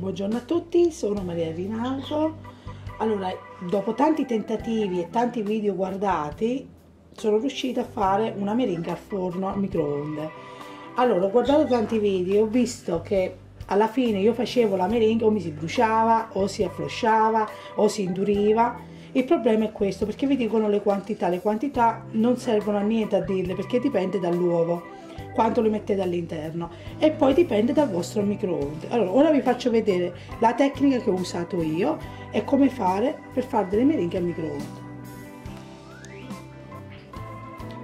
Buongiorno a tutti, sono Maria Rinaldo. Allora, dopo tanti tentativi e tanti video guardati, sono riuscita a fare una meringa al forno a microonde. Allora, ho guardato tanti video, ho visto che alla fine io facevo la meringa o mi si bruciava, o si afflosciava, o si induriva. Il problema è questo, perché vi dicono le quantità. Le quantità non servono a niente a dirle, perché dipende dall'uovo quanto lo mettete all'interno. E poi dipende dal vostro microonde. Allora ora vi faccio vedere la tecnica che ho usato io e come fare per fare delle meringhe al microonde.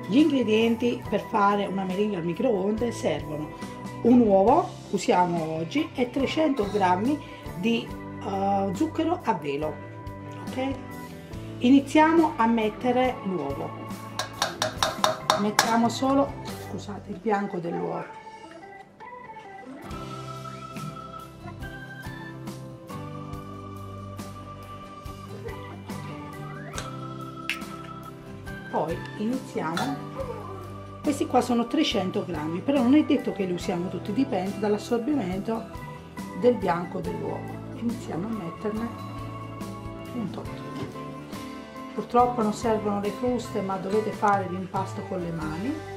Gli ingredienti per fare una meringa al microonde servono un uovo usiamo oggi e 300 grammi di uh, zucchero a velo ok? Iniziamo a mettere l'uovo. Mettiamo solo scusate, il bianco dell'uovo. Poi iniziamo, questi qua sono 300 grammi, però non è detto che li usiamo tutti, dipende dall'assorbimento del bianco dell'uovo. Iniziamo a metterne un tot. Purtroppo non servono le fruste, ma dovete fare l'impasto con le mani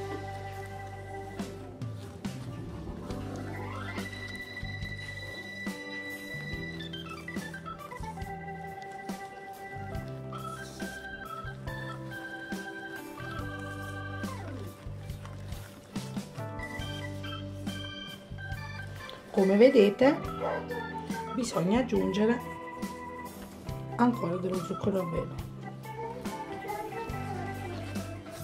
come vedete bisogna aggiungere ancora dello zucchero a velo.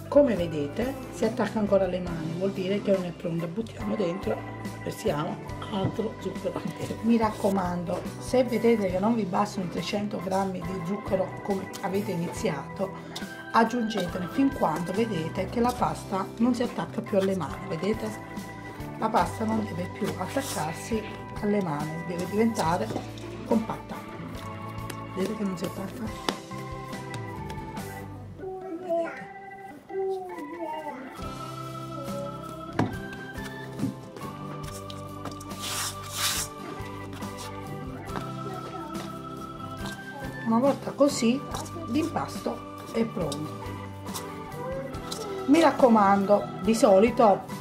Come vedete si attacca ancora alle mani vuol dire che non è pronta. Buttiamo dentro versiamo altro zucchero a velo. Mi raccomando se vedete che non vi bastano i 300 grammi di zucchero come avete iniziato aggiungetene fin quando vedete che la pasta non si attacca più alle mani vedete la pasta non deve più attaccarsi alle mani, deve diventare compatta. Vedete che non si attacca? Una volta così l'impasto è pronto. Mi raccomando, di solito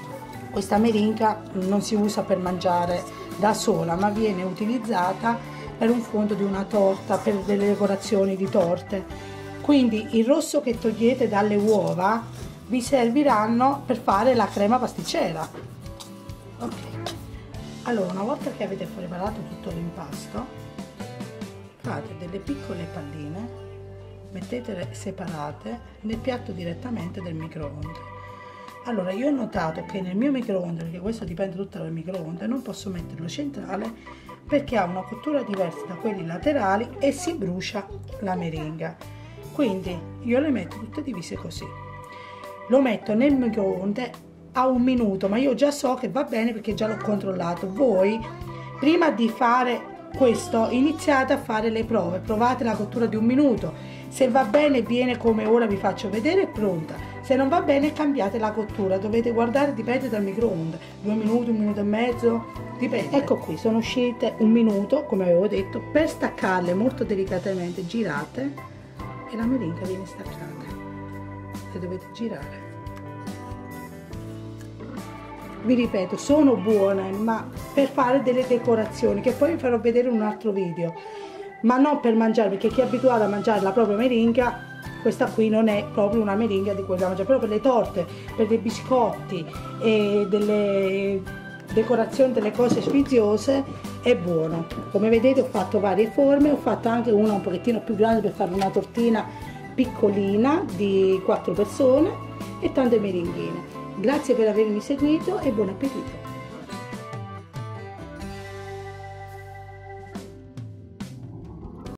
questa meringa non si usa per mangiare da sola, ma viene utilizzata per un fondo di una torta, per delle decorazioni di torte. Quindi il rosso che togliete dalle uova vi serviranno per fare la crema pasticcera. Ok. Allora, una volta che avete preparato tutto l'impasto, fate delle piccole palline, mettetele separate nel piatto direttamente del microonde allora io ho notato che nel mio microonde perché questo dipende tutto dal microonde non posso metterlo centrale perché ha una cottura diversa da quelli laterali e si brucia la meringa quindi io le metto tutte divise così. Lo metto nel microonde a un minuto ma io già so che va bene perché già l'ho controllato. Voi prima di fare questo iniziate a fare le prove. Provate la cottura di un minuto. Se va bene viene come ora vi faccio vedere è pronta se non va bene cambiate la cottura, dovete guardare, dipende dal microonde, due minuti, un minuto e mezzo, dipende. Ecco qui, sono uscite un minuto, come avevo detto, per staccarle molto delicatamente girate e la meringa viene staccata. E dovete girare. Vi ripeto, sono buone, ma per fare delle decorazioni, che poi vi farò vedere in un altro video, ma non per mangiare, perché chi è abituato a mangiare la propria meringa questa qui non è proprio una meringa di cui da mangiare, però per le torte, per dei biscotti e delle decorazioni, delle cose sfiziose è buono. Come vedete ho fatto varie forme, ho fatto anche una un pochettino più grande per fare una tortina piccolina di quattro persone e tante meringhine. Grazie per avermi seguito e buon appetito!